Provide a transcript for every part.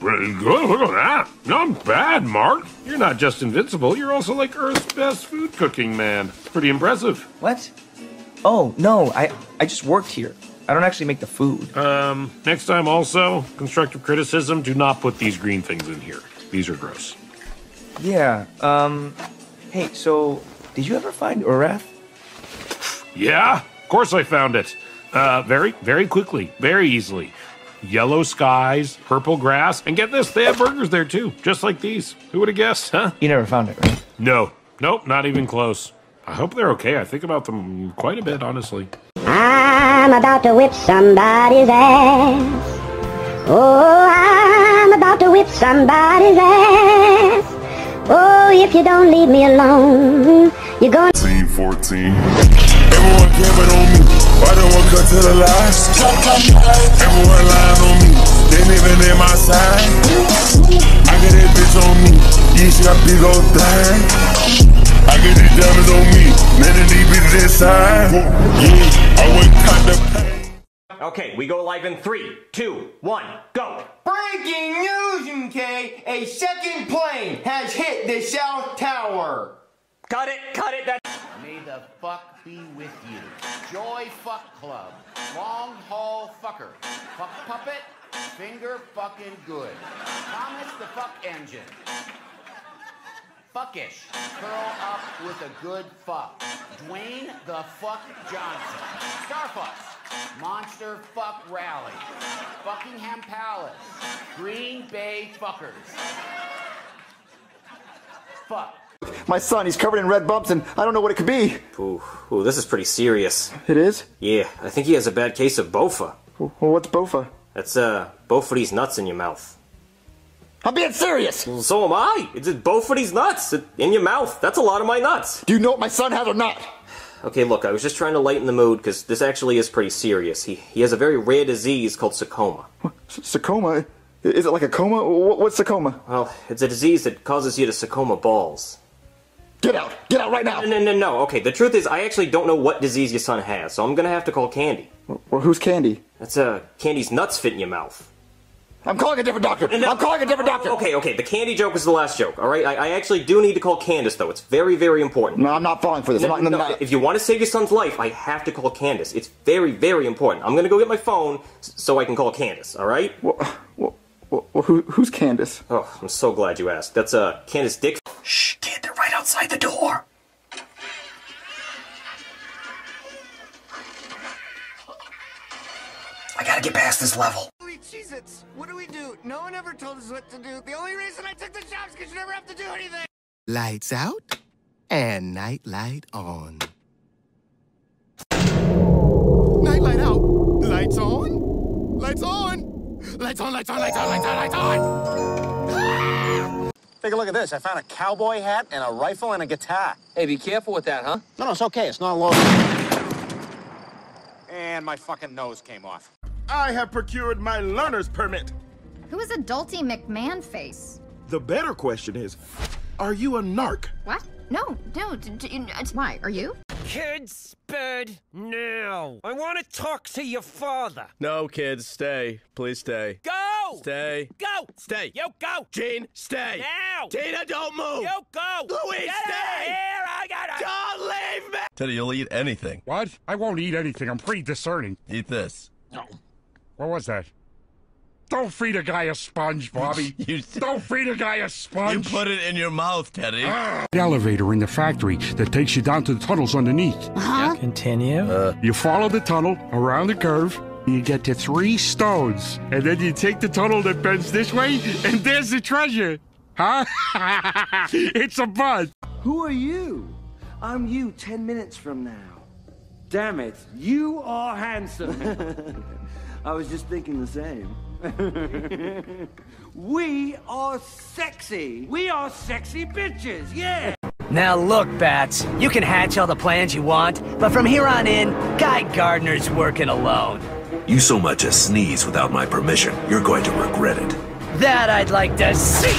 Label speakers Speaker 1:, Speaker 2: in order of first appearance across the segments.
Speaker 1: pretty good. Look at that. Not bad, Mark. You're not just invincible, you're also like Earth's best food cooking man. Pretty impressive.
Speaker 2: What? Oh, no, I, I just worked here. I don't actually make the food.
Speaker 1: Um, next time also, constructive criticism, do not put these green things in here. These are gross.
Speaker 2: Yeah, um, hey, so, did you ever find Urath?
Speaker 1: Yeah, of course I found it. Uh, very, very quickly, very easily. Yellow skies, purple grass, and get this, they have burgers there too, just like these. Who would have guessed, huh?
Speaker 2: You never found it, right?
Speaker 1: No, nope, not even close. I hope they're okay. I think about them quite a bit, honestly.
Speaker 3: I'm about to whip somebody's ass. Oh, I'm about to whip somebody's ass. Oh, if you don't leave me alone, you're gonna.
Speaker 4: 14, 14. Everyone camping on me. Why don't one cut to the last? Everyone lying on me. They ain't even in my side. I get that bitch on me. Yeah, she got big old thing. I get these diamonds on me. Man, they need bitches inside. Yeah, I went contemplate.
Speaker 5: Okay, we go live in three, two, one, go.
Speaker 6: Breaking news, UK! A second plane has hit the South Tower.
Speaker 5: Cut it, cut it. That.
Speaker 7: The fuck be with you. Joy Fuck Club. Long haul fucker. Fuck puppet. Finger fucking good. Thomas the fuck engine. Fuckish. Curl up with a good fuck. Dwayne the fuck Johnson. Starfuss. Monster fuck rally. Buckingham Palace. Green Bay fuckers. Fuck.
Speaker 8: My son, he's covered in red bumps and I don't know what it could be.
Speaker 5: Ooh, ooh, this is pretty serious.
Speaker 8: It is?
Speaker 5: Yeah, I think he has a bad case of bofa.
Speaker 8: Well, what's Bofa?
Speaker 5: That's uh, both of these nuts in your mouth.
Speaker 8: I'm being serious!
Speaker 5: Well, so am I. It's both of these nuts in your mouth. That's a lot of my nuts.
Speaker 8: Do you know what my son has or not?
Speaker 5: Okay, look, I was just trying to lighten the mood because this actually is pretty serious. He he has a very rare disease called sarcoma.
Speaker 8: Sarcoma? Is it like a coma? What's sarcoma?
Speaker 5: Well, it's a disease that causes you to sarcoma balls.
Speaker 8: Get out! Get out right now!
Speaker 5: No, no, no, no. Okay, the truth is, I actually don't know what disease your son has, so I'm gonna have to call Candy.
Speaker 8: Well, who's Candy?
Speaker 5: That's uh, Candy's nuts fit in your mouth.
Speaker 8: I'm calling a different doctor! I'm calling a different doctor!
Speaker 5: Okay, okay, the Candy joke was the last joke, alright? I, I actually do need to call Candace, though. It's very, very important.
Speaker 8: No, I'm not falling for this.
Speaker 5: No,
Speaker 8: I'm not,
Speaker 5: no,
Speaker 8: no, no.
Speaker 5: If you want to save your son's life, I have to call Candace. It's very, very important. I'm gonna go get my phone so I can call Candace, alright?
Speaker 8: Well, well, well, well, who, who's Candace?
Speaker 5: Oh, I'm so glad you asked. That's uh, Candace Dick.
Speaker 2: Shh, kid, they're right outside the door. I gotta get past this level.
Speaker 6: Holy Cheez-Its! What do we do? No one ever told us what to do. The only reason I took the job is because you never have to do anything.
Speaker 9: Lights out and night light on. Night light out. Lights on. Lights on. Lights on, lights on, lights on, lights on, lights on.
Speaker 10: Take a look at this. I found a cowboy hat and a rifle and a guitar.
Speaker 11: Hey, be careful with that, huh?
Speaker 10: No, no, it's okay. It's not loaded. And my fucking nose came off.
Speaker 4: I have procured my learner's permit.
Speaker 12: Who is Adulty McMahon face?
Speaker 4: The better question is, are you a narc?
Speaker 12: What? No, no. D- d- it's why? Are you?
Speaker 13: Kids, sped now. I want to talk to your father.
Speaker 14: No, kids, stay. Please stay.
Speaker 13: Go!
Speaker 14: Stay.
Speaker 13: Go!
Speaker 14: Stay.
Speaker 13: Yo, go!
Speaker 14: Gene, stay.
Speaker 13: Now!
Speaker 14: Tina, don't move.
Speaker 13: Yo, go!
Speaker 14: Louise,
Speaker 13: Get
Speaker 14: stay!
Speaker 13: out of here! I gotta.
Speaker 14: Don't leave me. Teddy, you'll eat anything.
Speaker 15: What? I won't eat anything. I'm pretty discerning.
Speaker 14: Eat this.
Speaker 15: No. What was that? Don't feed a guy a sponge, Bobby.
Speaker 14: You-
Speaker 15: Don't feed a guy a sponge.
Speaker 14: You put it in your mouth, Teddy. Ah.
Speaker 15: The elevator in the factory that takes you down to the tunnels underneath.
Speaker 12: Huh?
Speaker 11: Continue. Uh.
Speaker 15: You follow the tunnel around the curve. You get to three stones, and then you take the tunnel that bends this way, and there's the treasure. Huh? it's a bud.
Speaker 16: Who are you? I'm you 10 minutes from now. Damn it, you are handsome. I was just thinking the same. we are sexy. We are sexy bitches, yeah.
Speaker 11: Now look, Bats, you can hatch all the plans you want, but from here on in, Guy Gardner's working alone.
Speaker 17: You so much as sneeze without my permission, you're going to regret it.
Speaker 11: That I'd like to see!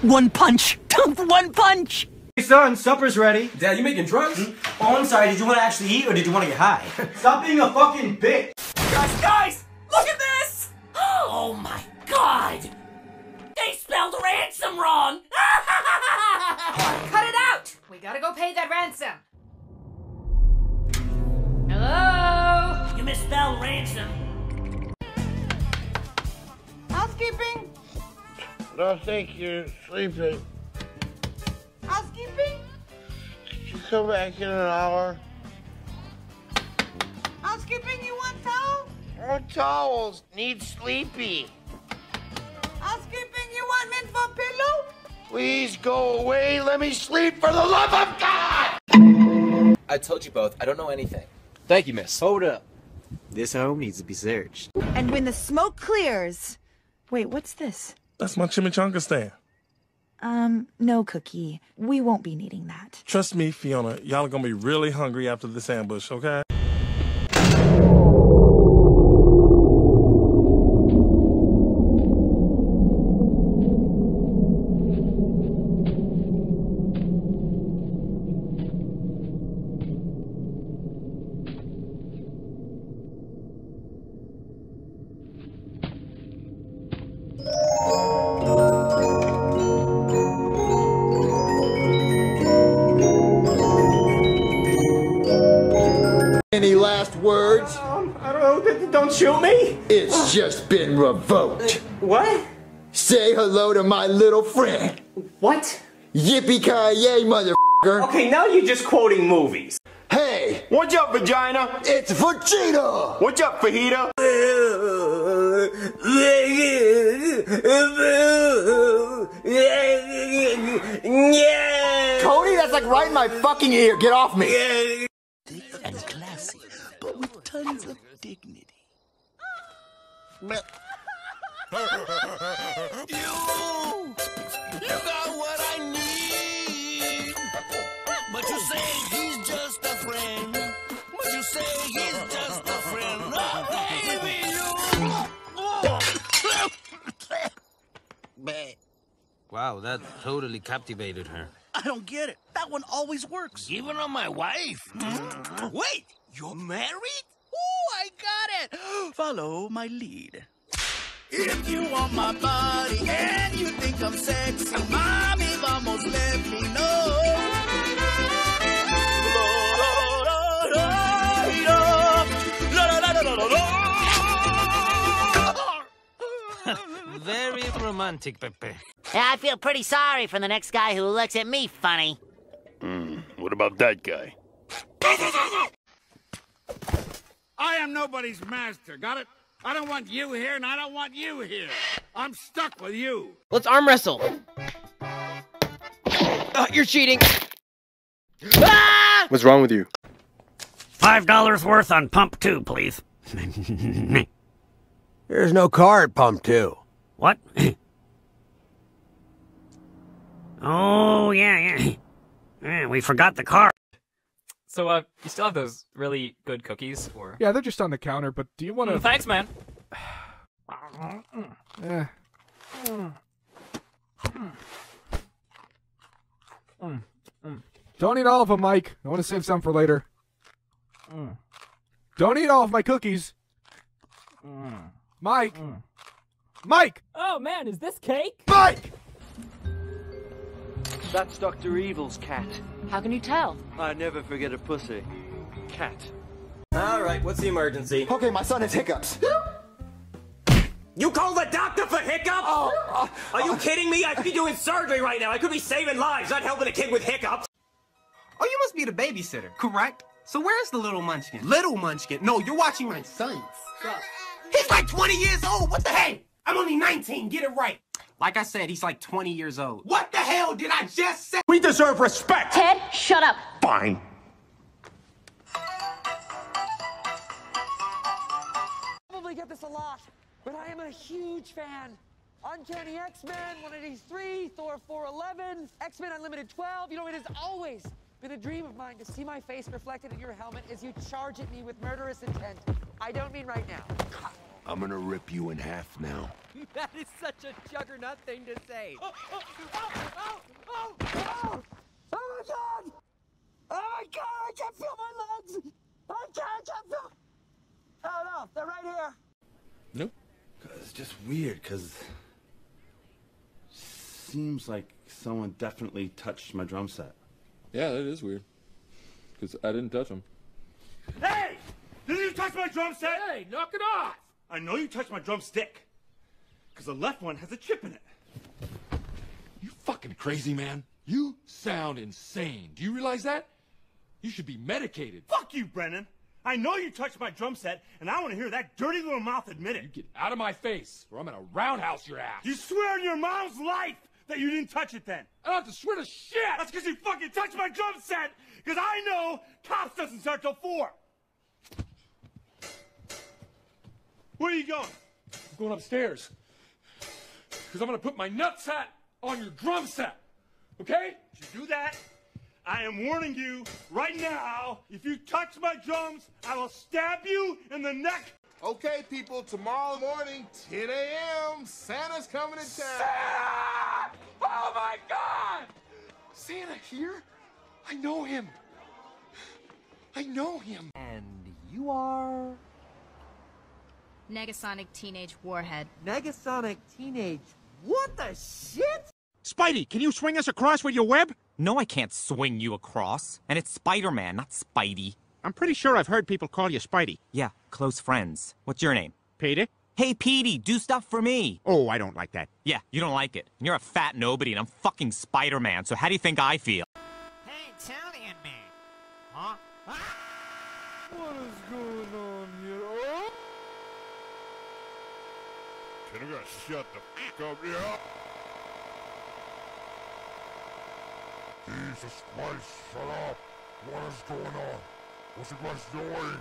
Speaker 11: One punch! One punch!
Speaker 6: Hey son, supper's ready.
Speaker 18: Dad, you making drugs? Hmm? Oh, I'm sorry. Did you want to actually eat or did you want to get high?
Speaker 6: Stop being a fucking bitch.
Speaker 13: Guys, guys! Look at this!
Speaker 19: Oh my god! They spelled ransom wrong!
Speaker 20: Cut it out! We gotta go pay that ransom. Hello?
Speaker 19: You misspelled ransom.
Speaker 20: Housekeeping?
Speaker 21: Don't think you're sleeping.
Speaker 20: Housekeeping?
Speaker 21: Could you come back in an hour?
Speaker 20: Housekeeping, you want towel?
Speaker 21: More towels. Need sleepy.
Speaker 20: Housekeeping, you want mint for pillow?
Speaker 21: Please go away. Let me sleep for the love of God.
Speaker 22: I told you both, I don't know anything.
Speaker 23: Thank you, miss.
Speaker 22: Hold up.
Speaker 23: This home needs to be searched.
Speaker 24: And when the smoke clears. Wait, what's this?
Speaker 25: That's my chimichanga stand.
Speaker 24: Um, no cookie. We won't be needing that.
Speaker 25: Trust me, Fiona, y'all are gonna be really hungry after this ambush, okay?
Speaker 5: Me.
Speaker 8: Just been revoked.
Speaker 5: What?
Speaker 8: Say hello to my little friend.
Speaker 5: What?
Speaker 8: Yippee ki yay, motherfucker.
Speaker 5: Okay, now you're just quoting movies.
Speaker 8: Hey,
Speaker 5: What's up, vagina?
Speaker 8: it's Vegeta.
Speaker 5: What's up, fajita?
Speaker 8: Cody, that's like right in my fucking ear. Get off me.
Speaker 26: and classy, but with tons of dignity.
Speaker 27: You! You got what I need! But you say he's just a friend. But you say he's just a friend. Oh, baby, you!
Speaker 28: Wow, that totally captivated her.
Speaker 26: I don't get it. That one always works.
Speaker 27: Even on my wife.
Speaker 26: Wait, you're married? Ooh, I got it. Follow my lead. If you want my body and you think I'm sexy, mommy, vamos, let me know.
Speaker 28: Very romantic, Pepe.
Speaker 19: I feel pretty sorry for the next guy who looks at me funny.
Speaker 27: Hmm, what about that guy?
Speaker 29: I am nobody's master, got it? I don't want you here, and I don't want you here. I'm stuck with you.
Speaker 30: Let's arm wrestle. Oh, you're cheating. Ah!
Speaker 31: What's wrong with you?
Speaker 11: Five dollars worth on pump two, please.
Speaker 32: There's no car at pump two.
Speaker 11: what? oh yeah, yeah. Yeah, we forgot the car.
Speaker 33: So, uh, you still have those really good cookies, or?
Speaker 34: Yeah, they're just on the counter, but do you want to...
Speaker 33: Mm, thanks, man.
Speaker 34: Eh. Don't eat all of them, Mike. I want to save some for later. Don't eat all of my cookies. Mike. Mike!
Speaker 30: Oh man, is this cake?
Speaker 34: Mike!
Speaker 16: That's Dr. Evil's cat.
Speaker 20: How can you tell?
Speaker 16: I never forget a pussy. Cat.
Speaker 35: All right, what's the emergency?
Speaker 8: Okay, my son has hiccups.
Speaker 35: You call the doctor for hiccups?
Speaker 8: Oh, uh,
Speaker 35: Are you uh, kidding me? I could be doing surgery right now. I could be saving lives, not helping a kid with hiccups.
Speaker 5: Oh, you must be the babysitter, correct? So where's the little munchkin? Little munchkin? No, you're watching my son. He's like 20 years old. What the hey? I'm only 19. Get it right. Like I said, he's like 20 years old. What the hell did I just say?
Speaker 25: We deserve respect.
Speaker 20: Ted, shut up.
Speaker 25: Fine.
Speaker 36: Probably get this a lot, but I am a huge fan. Uncanny X-Men, One of these three, Thor 411, X-Men Unlimited 12. You know, it has always been a dream of mine to see my face reflected in your helmet as you charge at me with murderous intent. I don't mean right now.
Speaker 27: I'm gonna rip you in half now.
Speaker 36: that is such a juggernaut thing to say. Oh, oh, oh, oh, oh, oh, oh, oh my god! Oh my god, I can't feel my legs! I can't, I can't feel... Oh no, they're right here.
Speaker 25: Nope.
Speaker 37: It's just weird because seems like someone definitely touched my drum set.
Speaker 38: Yeah, that is weird. Because I didn't touch them.
Speaker 37: Hey! Did you touch my drum set? Hey, knock it off! I know you touched my drumstick. Because the left one has a chip in it.
Speaker 39: You fucking crazy, man. You sound insane. Do you realize that? You should be medicated.
Speaker 37: Fuck you, Brennan. I know you touched my drum set, and I want to hear that dirty little mouth admit it. You
Speaker 39: get out of my face, or I'm gonna roundhouse your ass.
Speaker 37: You swear on your mom's life that you didn't touch it then.
Speaker 39: I don't have to swear to shit.
Speaker 37: That's because you fucking touched my drum set. Because I know cops doesn't start till four. Where are you going?
Speaker 39: I'm going upstairs. Because I'm gonna put my nutsack on your drum set. Okay?
Speaker 37: If you do that, I am warning you right now. If you touch my drums, I will stab you in the neck.
Speaker 40: Okay, people, tomorrow morning, 10 a.m., Santa's coming to town.
Speaker 39: Santa! Oh my God! Santa here? I know him. I know him.
Speaker 21: And you are.
Speaker 41: Negasonic Teenage Warhead.
Speaker 21: Negasonic Teenage. What the shit?
Speaker 24: Spidey, can you swing us across with your web? No, I can't swing you across. And it's Spider-Man, not Spidey. I'm pretty sure I've heard people call you Spidey. Yeah, close friends. What's your name? Peter. Hey, Petey, do stuff for me. Oh, I don't like that. Yeah, you don't like it. And you're a fat nobody, and I'm fucking Spider-Man, so how do you think I feel?
Speaker 42: Hey, Italian man. Huh?
Speaker 40: What is going on here? Oh? Can I guys shut the fuck up here? Jesus Christ, shut up! What is going on? What's you guys doing?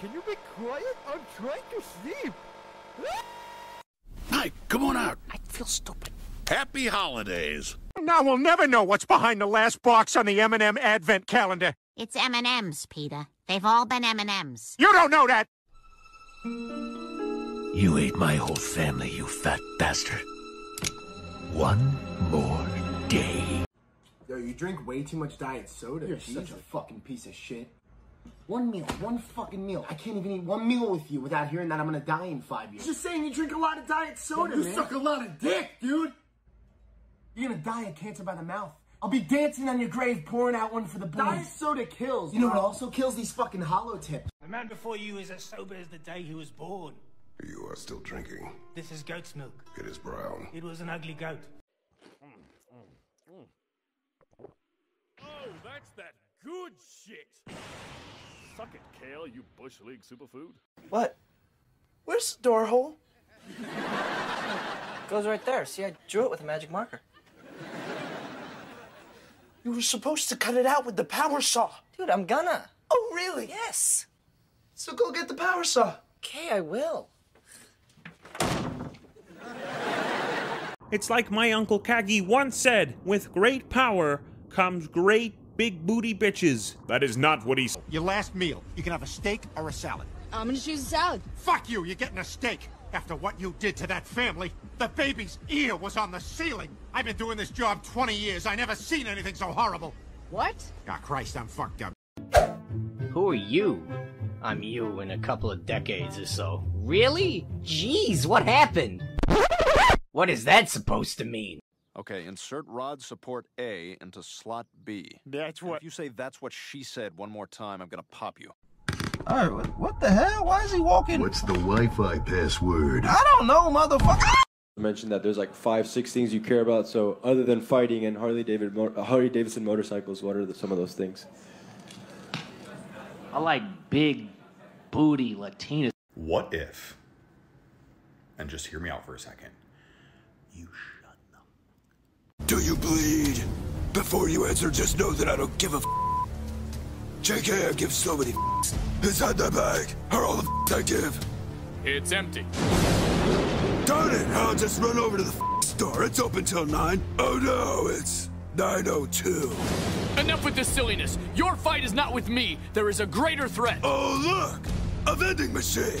Speaker 21: Can you be quiet? I'm trying to sleep.
Speaker 39: Mike, come on out.
Speaker 21: I feel stupid.
Speaker 39: Happy holidays. Now we'll never know what's behind the last box on the M&M Advent calendar.
Speaker 3: It's M&M's, Peter. They've all been M&M's.
Speaker 39: You don't know that.
Speaker 43: You ate my whole family, you fat bastard. One more day.
Speaker 44: Yo, you drink way too much diet soda.
Speaker 45: You're
Speaker 44: Jesus.
Speaker 45: such a fucking piece of shit. One meal, one fucking meal. I can't even eat one meal with you without hearing that I'm gonna die in five years.
Speaker 44: Just saying you drink a lot of diet soda,
Speaker 45: you
Speaker 44: man.
Speaker 45: suck a lot of dick, dude.
Speaker 44: You're gonna die of cancer by the mouth. I'll be dancing on your grave, pouring out one for the boys. Diet soda kills. You know what also kills these fucking hollow tips?
Speaker 16: The man before you is as sober as the day he was born.
Speaker 26: You are still drinking.
Speaker 16: This is goat's milk.
Speaker 26: It is brown.
Speaker 16: It was an ugly goat.
Speaker 26: Oh, that's that good shit. Suck it, Kale, you Bush League superfood.
Speaker 21: What? Where's the door hole? Goes right there. See, I drew it with a magic marker. You were supposed to cut it out with the power saw. Dude, I'm gonna. Oh, really? Yes. So go get the power saw. Okay, I will.
Speaker 36: It's like my Uncle Kagi once said with great power comes great big booty bitches. That is not what he said.
Speaker 46: Your last meal. You can have a steak or a salad.
Speaker 47: I'm gonna choose a salad.
Speaker 46: Fuck you, you're getting a steak. After what you did to that family, the baby's ear was on the ceiling. I've been doing this job 20 years. I never seen anything so horrible.
Speaker 47: What?
Speaker 46: Ah, Christ, I'm fucked up.
Speaker 48: Who are you? I'm you in a couple of decades or so. Really? Jeez, what happened? What is that supposed to mean?
Speaker 49: Okay, insert rod support A into slot B.
Speaker 39: That's what.
Speaker 49: If you say that's what she said one more time, I'm gonna pop you.
Speaker 14: Alright, what the hell? Why is he walking?
Speaker 26: What's the Wi-Fi password?
Speaker 14: I don't know, motherfucker.
Speaker 50: I mentioned that there's like five, six things you care about. So other than fighting and Harley David, uh, Harley Davidson motorcycles, what are the, some of those things?
Speaker 11: I like big booty Latinas.
Speaker 51: What if, and just hear me out for a second, You shut them.
Speaker 26: Do you bleed? Before you answer, just know that I don't give a f. JK, I give so many f***s. Inside that bag are all the f***s I give. It's empty. Darn it, I'll just run over to the f- store. It's open till 9. Oh no, it's 9.02.
Speaker 33: Enough with this silliness. Your fight is not with me. There is a greater threat.
Speaker 26: Oh, look! A vending machine!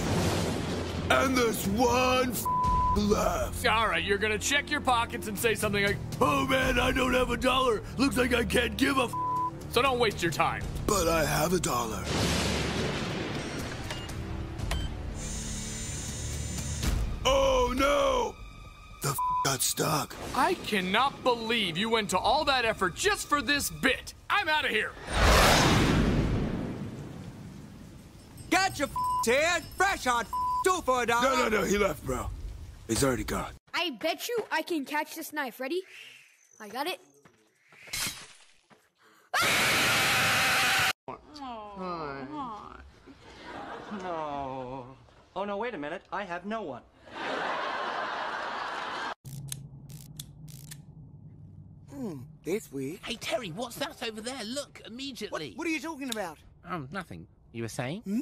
Speaker 26: And there's one f- left.
Speaker 33: All right, you're gonna check your pockets and say something like,
Speaker 26: Oh man, I don't have a dollar. Looks like I can't give a f-
Speaker 33: so don't waste your time.
Speaker 26: But I have a dollar.
Speaker 52: Oh no! The got stuck.
Speaker 33: I cannot believe you went to all that effort just for this bit. I'm out of here.
Speaker 53: Gotcha, Ted. Fresh hot two for a dollar.
Speaker 52: No, no, no. He left, bro. He's already gone.
Speaker 54: I bet you I can catch this knife. Ready? I got it.
Speaker 55: No. Oh, no, wait a minute. I have no one.
Speaker 53: Hmm, that's weird.
Speaker 23: Hey, Terry, what's that over there? Look, immediately.
Speaker 53: What, what are you talking about?
Speaker 23: Um, nothing. You were saying?
Speaker 53: Hmm?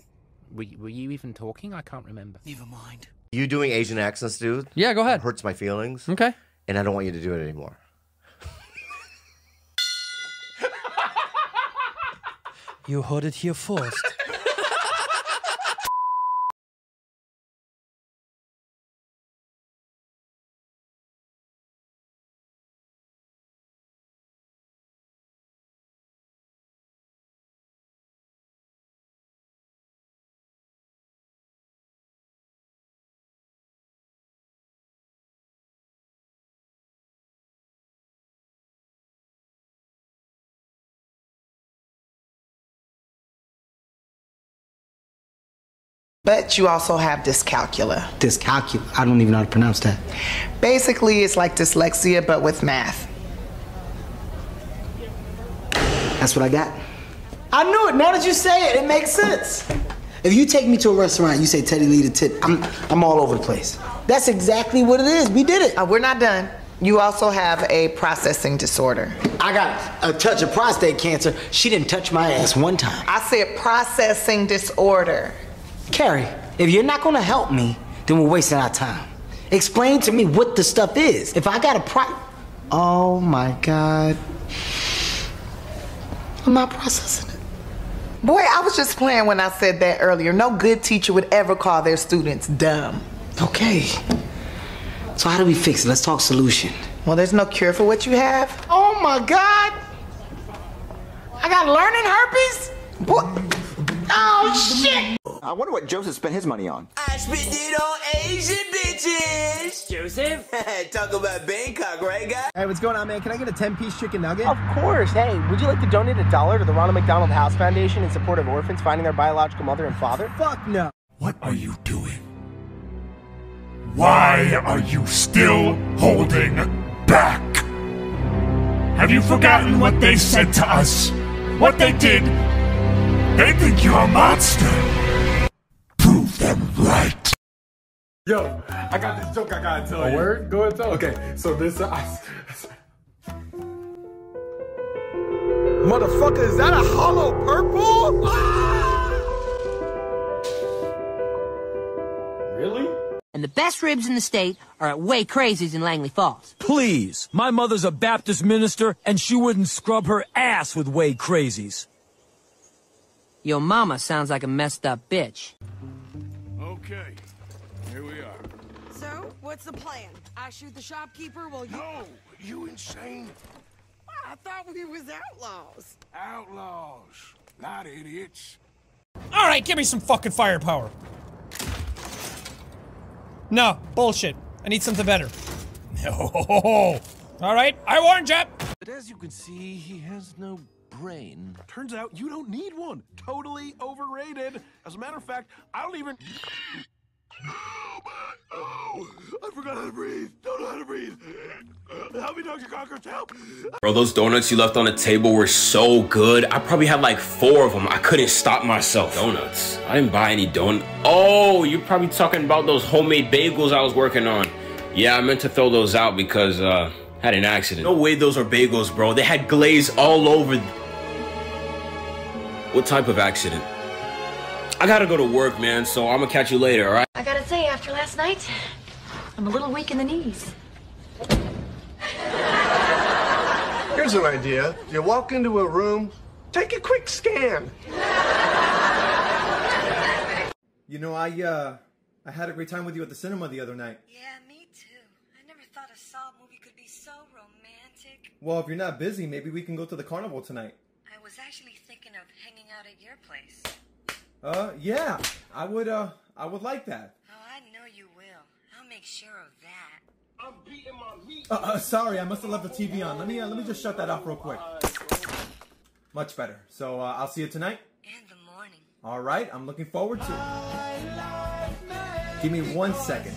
Speaker 23: Were, were you even talking? I can't remember.
Speaker 53: Never mind.
Speaker 21: You doing Asian accents, dude?
Speaker 34: Yeah, go ahead.
Speaker 21: Hurts my feelings.
Speaker 34: Okay.
Speaker 21: And I don't want you to do it anymore.
Speaker 34: You heard it here first.
Speaker 56: But you also have dyscalculia.
Speaker 50: Dyscalculia. I don't even know how to pronounce that.
Speaker 56: Basically, it's like dyslexia, but with math.
Speaker 50: That's what I got. I knew it. Now that you say it, it makes sense. If you take me to a restaurant, you say Teddy Lee the tip. I'm I'm all over the place. That's exactly what it is. We did it.
Speaker 56: Uh, we're not done. You also have a processing disorder.
Speaker 50: I got a touch of prostate cancer. She didn't touch my ass one time.
Speaker 56: I said processing disorder.
Speaker 50: Carrie, if you're not gonna help me, then we're wasting our time. Explain to me what the stuff is. If I got a pro. Oh my God. I'm not processing it.
Speaker 56: Boy, I was just playing when I said that earlier. No good teacher would ever call their students dumb.
Speaker 50: Okay. So how do we fix it? Let's talk solution.
Speaker 56: Well, there's no cure for what you have.
Speaker 50: Oh my God! I got learning herpes? Boy. Oh shit!
Speaker 8: I wonder what Joseph spent his money on.
Speaker 53: I spent it on Asian bitches.
Speaker 56: Joseph?
Speaker 53: Talk about Bangkok, right, guy?
Speaker 50: Hey, what's going on, man? Can I get a 10 piece chicken nugget?
Speaker 15: Of course. Hey, would you like to donate a dollar to the Ronald McDonald House Foundation in support of orphans finding their biological mother and father?
Speaker 50: Fuck no.
Speaker 57: What are you doing? Why are you still holding back? Have you forgotten what they said to us? What they did? They think you're a monster. Prove them right.
Speaker 58: Yo, I got this joke I gotta tell
Speaker 59: A
Speaker 58: you.
Speaker 59: word? Go ahead, tell
Speaker 58: Okay, so this, uh, I,
Speaker 50: Motherfucker, is that a hollow purple?
Speaker 59: Really?
Speaker 19: And the best ribs in the state are at Way Crazies in Langley Falls.
Speaker 27: Please, my mother's a Baptist minister, and she wouldn't scrub her ass with way crazies.
Speaker 19: Your mama sounds like a messed up bitch.
Speaker 33: Okay, here we are.
Speaker 24: So, what's the plan? I shoot the shopkeeper while you.
Speaker 57: No, you insane?
Speaker 24: I thought we was outlaws.
Speaker 57: Outlaws, not idiots.
Speaker 34: All right, give me some fucking firepower. No, bullshit. I need something better. No. All right, I warned you.
Speaker 60: But as you can see, he has no brain. Turns out you don't need one. Totally overrated. As a matter of fact, I don't even.
Speaker 57: Oh, I forgot how to breathe. Don't know how to breathe. Help me, Dr. Cockroach, help.
Speaker 26: Bro, those donuts you left on the table were so good. I probably had like four of them. I couldn't stop myself. Donuts. I didn't buy any donut. Oh, you're probably talking about those homemade bagels I was working on. Yeah, I meant to throw those out because uh had an accident. No way those are bagels, bro. They had glaze all over. What type of accident? I gotta go to work, man, so I'm gonna catch you later, alright?
Speaker 61: I gotta say, after last night, I'm a little weak in the knees.
Speaker 50: Here's an idea. You walk into a room, take a quick scan.
Speaker 25: You know, I uh I had a great time with you at the cinema the other night.
Speaker 61: Yeah, me too. I never thought a Saw movie could be so romantic.
Speaker 25: Well, if you're not busy, maybe we can go to the carnival tonight.
Speaker 61: I was actually thinking of hanging out at your place.
Speaker 25: Uh, yeah. I would uh I would like that.
Speaker 61: Oh, I know you will. I'll make make sure of that.
Speaker 9: I'm beating my meat.
Speaker 25: Uh, uh, sorry, I must have left the TV on. Let me uh, let me just shut that off real quick. Much better. So uh, I'll see you tonight.
Speaker 61: In the morning.
Speaker 25: All right, I'm looking forward to it. Give me one second.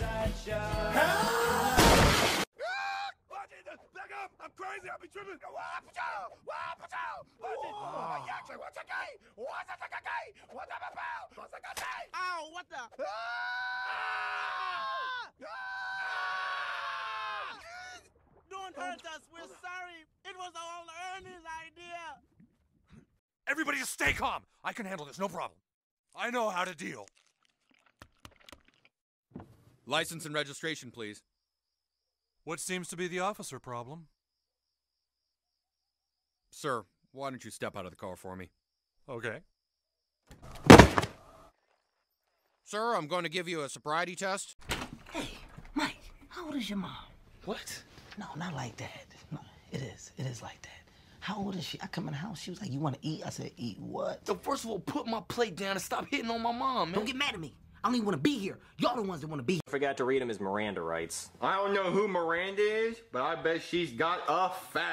Speaker 9: Gay?
Speaker 62: Ow, what the? Don't hurt us. We're sorry. It was all Ernie's idea.
Speaker 63: Everybody just stay calm. I can handle this, no problem. I know how to deal.
Speaker 64: License and registration, please.
Speaker 63: What seems to be the officer problem?
Speaker 64: Sir, why don't you step out of the car for me?
Speaker 63: Okay.
Speaker 64: Sir, I'm going to give you a sobriety test.
Speaker 50: Hey, Mike, how old is your mom? What? No, not like that. No, it is. It is like that. How old is she? I come in the house. She was like, "You want to eat?" I said, "Eat what?"
Speaker 65: So first of all, put my plate down and stop hitting on my mom, man.
Speaker 50: Don't get mad at me. I don't even want to be here. Y'all the ones that want to be here.
Speaker 66: I Forgot to read him his Miranda rights.
Speaker 67: I don't know who Miranda is, but I bet she's got a fat